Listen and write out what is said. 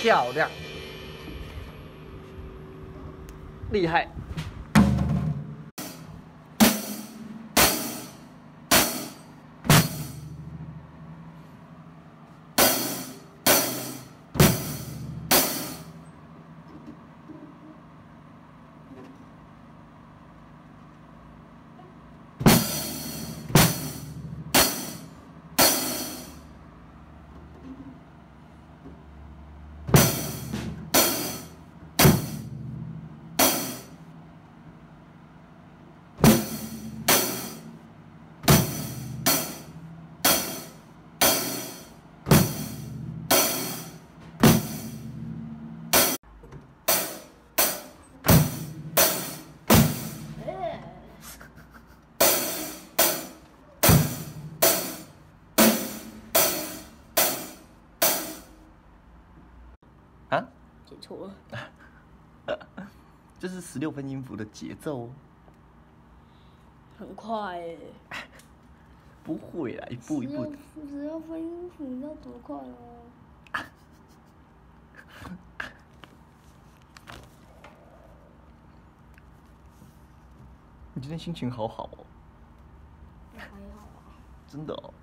漂亮，厉害。啊，解错了，这是十六分音符的节奏哦，很快哎、不会啦，一步一步的。只要分音符，你知道多快吗？你今天心情好好哦，还好啊。真的哦。